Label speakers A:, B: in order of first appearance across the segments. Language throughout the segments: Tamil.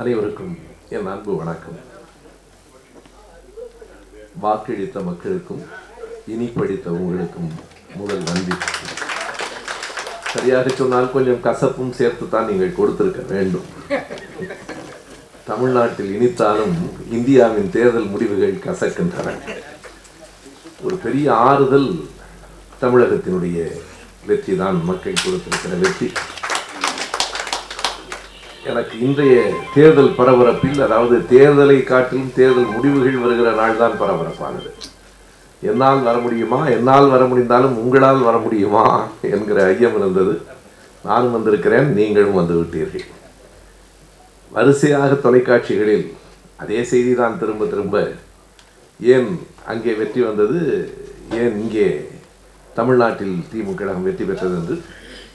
A: அனைவருக்கும் என் அன்பு வணக்கம். வாக்களித்த மக்களுக்கும் இனி படித்த உங்களுக்கும் முதல் நன்றி. சரியாக சொன்னால் கொஞ்சம் கசப்பும் சேர்த்து தான் நீங்கள் கொடுத்திருக்க வேண்டும். தமிழ்நாட்டில் இனித்தாலும் இந்தியாவின் தேர்தல் முடிவுகள் கசக்கின்றன. ஒரு பெரிய ஆறுதல் தமிழகத்தினுடைய வெற்றி தான் மக்கள் கொடுத்திருக்கிற வெற்றி. எனக்கு இன்றைய தேர்தல் பரபரப்பில் அதாவது தேர்தலை காட்டிலும் தேர்தல் முடிவுகள் வருகிற நாள் தான் பரபரப்பானது. என்னால் வர முடியுமா? என்னால் வர முடிந்தாலும் உங்களால் வர முடியுமா? என்கிற ஐயம் இருந்தது. நானும் வந்திருக்கிறேன் நீங்களும் வந்து விட்டீர்கள். வரிசையாக தொலைக்காட்சிகளில் அதே செய்தி தான் திரும்ப திரும்ப ஏன் அங்கே வெற்றி வந்தது? ஏன் இங்கே தமிழ்நாட்டில் திமுக கழகம் வெற்றி பெற்றது என்று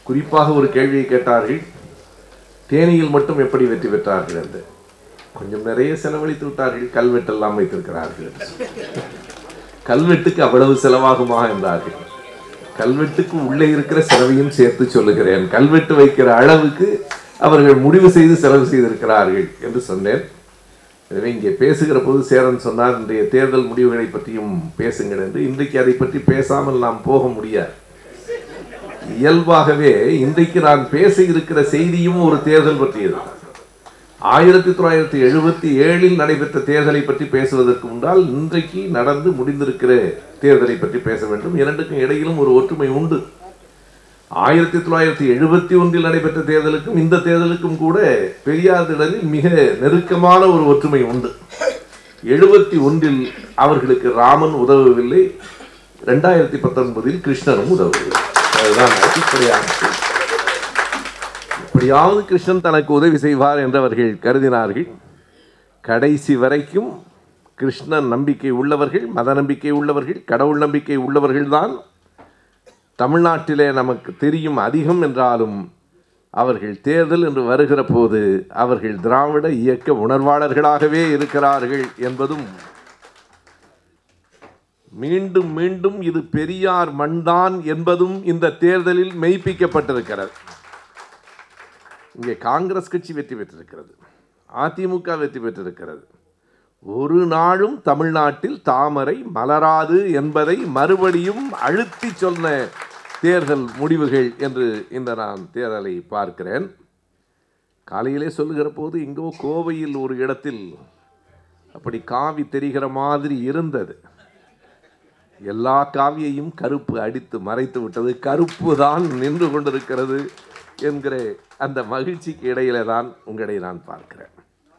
A: குறிப்பாக ஒரு கேள்வியை கேட்டார்கள். தேனியில் மட்டும் எப்படி வெற்றி பெற்றார்கள் என்று? கொஞ்சம் நிறைய செலவழித்து விட்டார்கள் கல்வெட்டெல்லாம் வைத்திருக்கிறார்கள் கல்வெட்டுக்கு அவ்வளவு செலவாகுமா என்றார்கள். கல்வெட்டுக்கு உள்ளே இருக்கிற செலவையும் சேர்த்து சொல்லுகிறேன். கல்வெட்டு வைக்கிற அளவுக்கு அவர்கள் முடிவு செய்து செலவு செய்திருக்கிறார்கள் என்று சொன்னேன். எனவே இங்கே பேசுகிற போது சேரன் சொன்னார் இன்றைய தேர்தல் முடிவுகளை பற்றியும் பேசுங்கள் என்று. இன்றைக்கு அதை பற்றி பேசாமல் நாம் போக முடியாது. இயல்பாகவே இன்றைக்கு நான் பேச இருக்கிற செய்தியும் ஒரு தேர்தல் பற்றியது ஆயிரத்தி தொள்ளாயிரத்தி எழுபத்தி ஏழில் நடைபெற்ற தேர்தலை பற்றி பேசுவதற்கு முன்னால் இன்றைக்கு நடந்து முடிந்திருக்கிற தேர்தலை பற்றி பேச வேண்டும். இரண்டுக்கும் இடையிலும் ஒரு ஒற்றுமை உண்டு. ஆயிரத்தி தொள்ளாயிரத்தி எழுபத்தி ஒன்றில் நடைபெற்ற தேர்தலுக்கும் இந்த தேர்தலுக்கும் கூட பெரியார் திடலில் மிக நெருக்கமான ஒரு ஒற்றுமை உண்டு. எழுபத்தி ஒன்றில் அவர்களுக்கு ராமன் உதவவில்லை. ரெண்டாயிரத்தி பத்தொன்பதில் கிருஷ்ணனும் உதவவில்லை. அதுதான் அடிப்படையான எப்படியாவது கிருஷ்ணன் தனக்கு உதவி செய்வார் என்றவர்கள் கருதினார்கள். கடைசி வரைக்கும் கிருஷ்ணன் நம்பிக்கை உள்ளவர்கள் மத நம்பிக்கை உள்ளவர்கள் கடவுள் நம்பிக்கை உள்ளவர்கள்தான் தமிழ்நாட்டிலே நமக்கு தெரியும் அதிகம் என்றாலும் அவர்கள் தேர்தல் என்று வருகிற போது அவர்கள் திராவிட இயக்க உணர்வாளர்களாகவே இருக்கிறார்கள் என்பதும் மீண்டும் மீண்டும் இது பெரியார் மண்தான் என்பதும் இந்த தேர்தலில் மெய்ப்பிக்கப்பட்டிருக்கிறது. இங்கே காங்கிரஸ் கட்சி வெற்றி பெற்றிருக்கிறது. அதிமுக வெற்றி பெற்றிருக்கிறது. ஒரு நாளும் தமிழ்நாட்டில் தாமரை மலராது என்பதை மறுபடியும் அழுத்தி சொன்ன தேர்தல் முடிவுகள் என்று இந்த நான் தேர்தலை பார்க்கிறேன். காலையிலே சொல்லுகிற போது எங்கோ கோவையில் ஒரு இடத்தில் அப்படி காவி தெரிகிற மாதிரி இருந்தது. எல்லா காவியையும் கருப்பு அடித்து மறைத்து விட்டது. கருப்பு தான் நின்று கொண்டிருக்கிறது என்கிற அந்த மகிழ்ச்சிக்கு இடையில தான் உங்களை நான் பார்க்கிறேன்.